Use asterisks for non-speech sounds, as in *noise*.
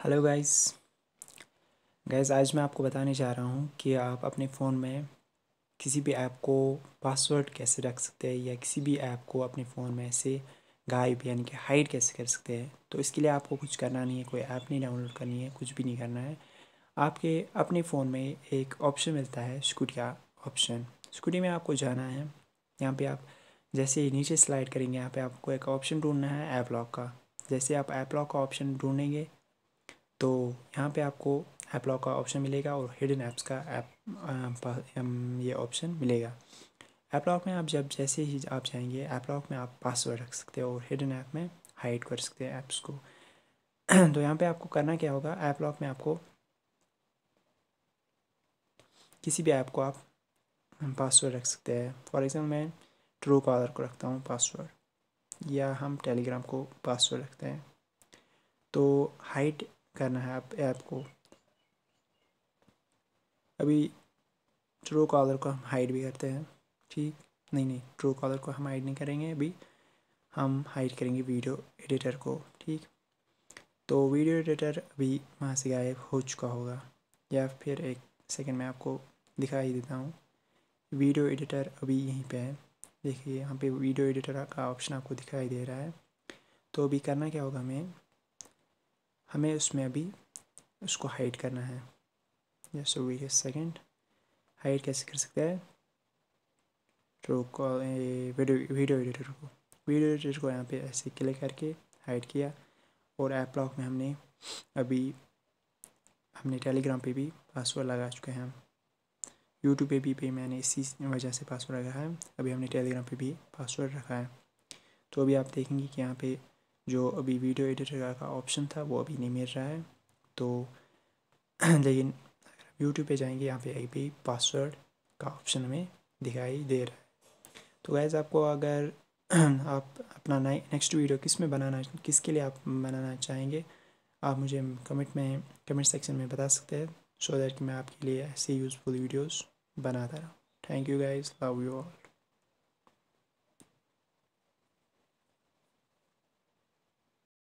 Hello guys guys आज मैं आपको बताने जा रहा हूँ कि आप अपने फ़ोन में किसी भी ऐप को पासवर्ड कैसे रख सकते हैं या किसी भी ऐप को अपने फ़ोन में से गायब यानी कि हाइड कैसे कर सकते हैं। तो इसके लिए आपको कुछ करना नहीं है, कोई ऐप नहीं डाउनलोड करनी है, कुछ भी नहीं करना है। आपके अपने फ़ोन में एक ऑप्शन मिलता है स्कूटिया ऑप्शन स्कूटी में आपको जाना है, यहाँ पर आप जैसे ही नीचे स्लाइड करेंगे, यहाँ पर आपको एक ऑप्शन ढूंढना है ऐप लॉक का। जैसे आप ऐप लॉक का ऑप्शन ढूंढेंगे तो यहाँ पे आपको ऐप लॉक का ऑप्शन मिलेगा और हिडन ऐप्स का ऐप ये ऑप्शन मिलेगा। ऐप लॉक में आप जब जैसे ही आप जाएँगे ऐप लॉक में आप पासवर्ड रख सकते हो और हिडन ऐप में हाइड कर सकते हैं ऐप्स को। *clears throat* तो यहाँ पे आपको करना क्या होगा ऐप लॉक में आपको किसी भी ऐप को आप पासवर्ड रख सकते हैं। फॉर एग्ज़ाम्पल मैं ट्रू कॉलर को रखता हूँ पासवर्ड या हम टेलीग्राम को पासवर्ड रखते हैं। तो हाइड करना है आप ऐप को। अभी ट्रू कॉलर को हम हाइड भी करते हैं, ठीक? नहीं नहीं ट्रू कॉलर को हम हाइड नहीं करेंगे, अभी हम हाइड करेंगे वीडियो एडिटर को, ठीक? तो वीडियो एडिटर अभी वहाँ से गायब हो चुका होगा। या फिर एक सेकंड में आपको दिखाई देता हूँ। वीडियो एडिटर अभी यहीं पे है। देखिए, यहाँ पे वीडियो एडिटर का ऑप्शन आपको दिखाई दे रहा है। तो अभी करना क्या होगा हमें? हमें उसमें अभी उसको हाइड करना है। जस्ट वेट सेकेंड हाइड कैसे कर सकते हैं? कॉल वीडियो वीडियो एडिटर को। वीडियो एडिटर को यहाँ पे ऐसे क्लिक करके हाइड किया और ऐप लॉक में हमने अभी, हमने टेलीग्राम पे भी पासवर्ड लगा चुके हैं। यूट्यूब पे भी, पे मैंने इसी वजह से पासवर्ड रखा है। अभी हमने टेलीग्राम पे भी पासवर्ड रखा है। तो अभी आप देखेंगे कि यहाँ पे जो अभी वीडियो एडिटर का ऑप्शन था, वो अभी नहीं मिल रहा है। तो *clears throat* लेकिन यूट्यूब पे जाएँगे, यहाँ पे अभी पासवर्ड का ऑप्शन हमें दिखाई दे रहा है। तो गैज़ आपको अगर *clears throat* आप अपना नेक्स्ट वीडियो किसमें बनाना, किसके लिए आप बनाना चाहेंगे, आप मुझे कमेंट में कमेंट सेक्शन में बता सकते हैं सो दैट मैं आपके लिए ऐसे यूज़फुल वीडियोस बनाता रहूँ। Thank you guys love you all